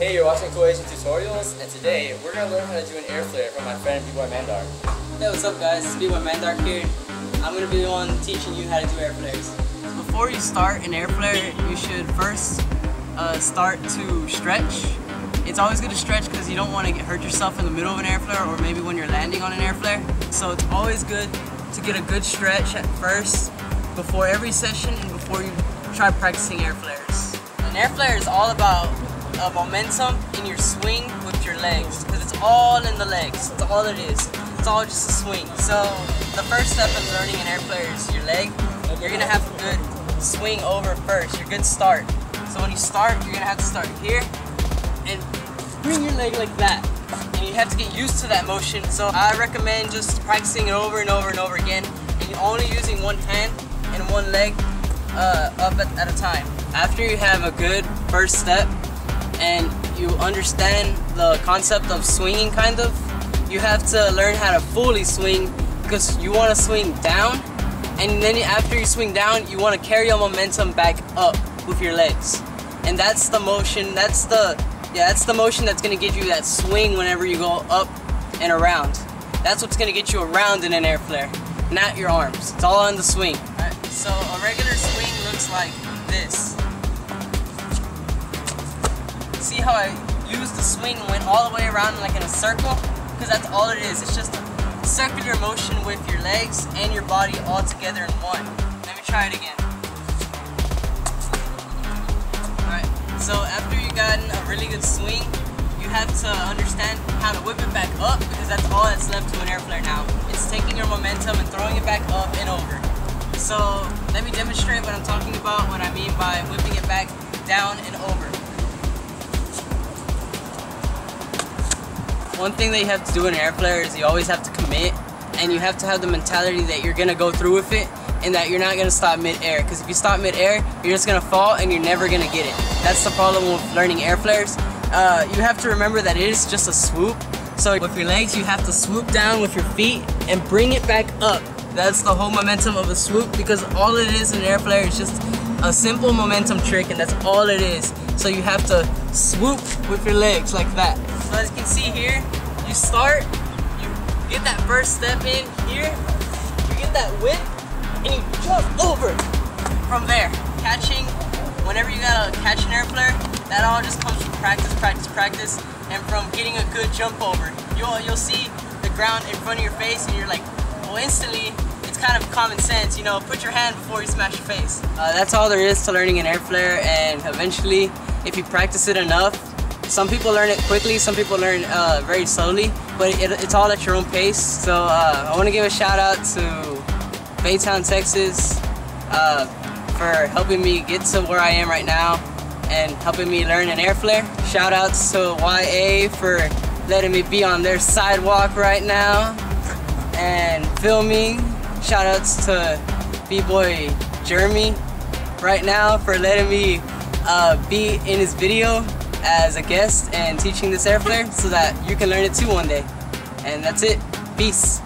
Hey, you're watching Cool Asian Tutorials, and today we're going to learn how to do an air flare from my friend B-Boy Mandark. Hey, what's up guys? It's B-Boy Mandark here. I'm going to be the one teaching you how to do air flares. Before you start an air flare, you should first uh, start to stretch. It's always good to stretch because you don't want to get hurt yourself in the middle of an air flare or maybe when you're landing on an air flare. So it's always good to get a good stretch at first before every session and before you try practicing air flares. An air flare is all about uh, momentum in your swing with your legs because it's all in the legs. It's all it is. It's all just a swing. So the first step in learning an air flare is your leg. You're gonna have a good swing over first, your good start. So when you start, you're gonna have to start here and bring your leg like that. And you have to get used to that motion. So I recommend just practicing it over and over and over again and only using one hand and one leg uh, up at, at a time. After you have a good first step and you understand the concept of swinging kind of, you have to learn how to fully swing because you want to swing down and then after you swing down, you want to carry your momentum back up with your legs. And that's the motion, that's the, yeah, that's the motion that's going to get you that swing whenever you go up and around. That's what's going to get you around in an air flare, not your arms. It's all on the swing. So a regular swing looks like how I used the swing and went all the way around like in a circle? Because that's all it is. It's just a circular motion with your legs and your body all together in one. Let me try it again. Alright, so after you've gotten a really good swing, you have to understand how to whip it back up because that's all that's left to an air flare now. It's taking your momentum and throwing it back up and over. So let me demonstrate what I'm talking about, what I mean by whipping it back down and over. One thing that you have to do in an air flare is you always have to commit and you have to have the mentality that you're gonna go through with it and that you're not gonna stop mid-air because if you stop mid-air you're just gonna fall and you're never gonna get it. That's the problem with learning air flares. Uh, you have to remember that it is just a swoop. So with your legs you have to swoop down with your feet and bring it back up. That's the whole momentum of a swoop because all it is in an air flare is just a simple momentum trick and that's all it is. So you have to swoop with your legs like that so as you can see here you start you get that first step in here you get that whip and you jump over from there. Catching, whenever you gotta catch an air flare, that all just comes from practice, practice, practice, and from getting a good jump over. You'll, you'll see the ground in front of your face and you're like, well instantly, it's kind of common sense, you know, put your hand before you smash your face. Uh, that's all there is to learning an air flare and eventually, if you practice it enough, some people learn it quickly, some people learn uh, very slowly, but it, it's all at your own pace. So uh, I want to give a shout out to Baytown, Texas, uh, for helping me get to where I am right now and helping me learn an air flare. Shout outs to YA for letting me be on their sidewalk right now and filming. Shout outs to B-Boy Jeremy right now for letting me uh, be in his video as a guest and teaching this air flare so that you can learn it too one day. And that's it. Peace.